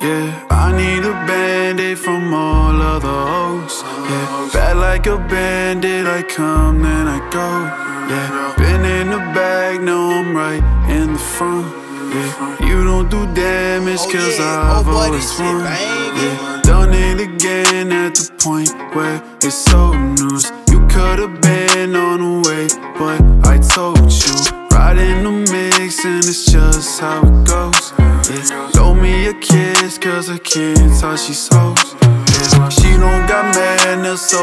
Yeah, I need a band-aid from all other hoes. Yeah, bad like a bandit, I come then I go. Yeah, been in the bag, now I'm right in the front. Yeah, you don't do damage, Oh, cause. I've Oh, always won. Yeah, done it again at the point where it's so news. You could've been on the way, but I told you. Right in the mix, and it's just how it goes. Yeah, throw me a kiss, cause can't touch these hoes. Yeah, she don't got manners, so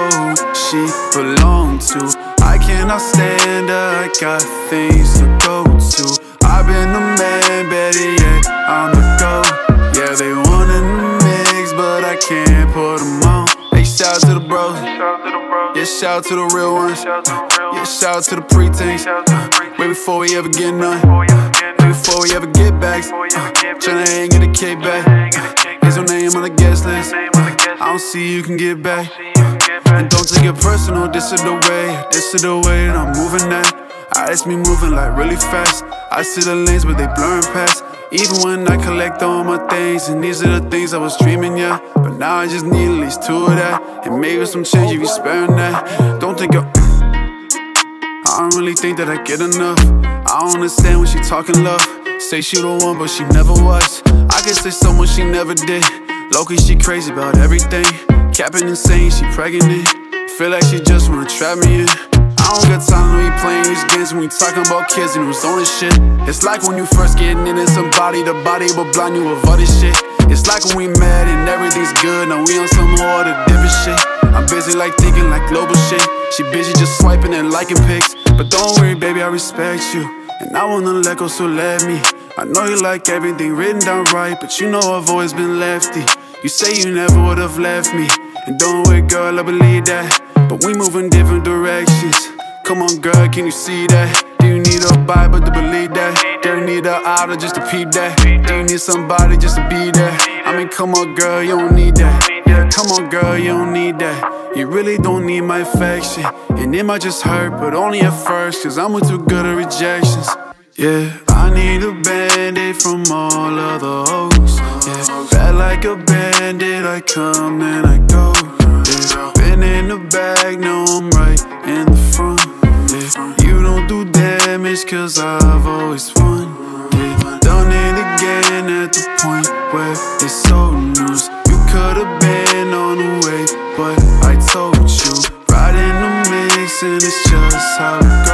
she belong to. I cannot stand her, I got things to go to. I've been the man, better yet, I'm the GOAT. Yeah, they want in the mix, but I can't put them on. Hey, shout out to the bros. Yeah, shout out to the real ones. Yeah, shout out to the preteens. Way before we ever get none. Before we ever get back. Uh, tryna hang in the kickback. Uh, here's your name on the guest list. I don't see you can get back. And don't take it personal, this is the way, this is the way that I'm moving at. I it's me moving like really fast. I see the lanes, but they blurring past. Even when I collect all my things, and these are the things I was dreaming, yeah. But now I just need at least two of that, and maybe some change if you sparing that. Don't think. I don't really think that I get enough. I don't understand when she talking love. Say she the one, but she never was. I could say so much she never did. Loki, she crazy about everything. Capping insane, she pregnant. Feel like she just wanna trap me in. I don't got time when we playing these games when we talking about kids and who's on this shit. It's like when you first getting into somebody, the body will blind you of other shit. It's like when we mad and everything's good, now we on some more other different shit. I'm busy like thinking like global shit. She busy just swiping and liking pics. But don't worry, baby, I respect you. And I wanna let go, so let me. I know you like everything written down right, but you know I've always been lefty. You say you never would've left me. And don't worry, girl, I believe that. But we move in different directions. Come on, girl, can you see that? Do you need a Bible to believe that? Do you need an idol just to peep that? Do you need somebody just to be there? I mean, come on, girl, you don't need that. Yeah, come on, girl, you don't need that. You really don't need my affection. And it might just hurt, but only at first, cause I'm too good at rejections. Yeah, I need a band-aid from all other hoes. Yeah, bad like a bandit, I come and I go. Yeah, been in the bag, now I'm right in the front. Yeah, you don't do damage, cause I've always won. Yeah, done it again at the point where it's so the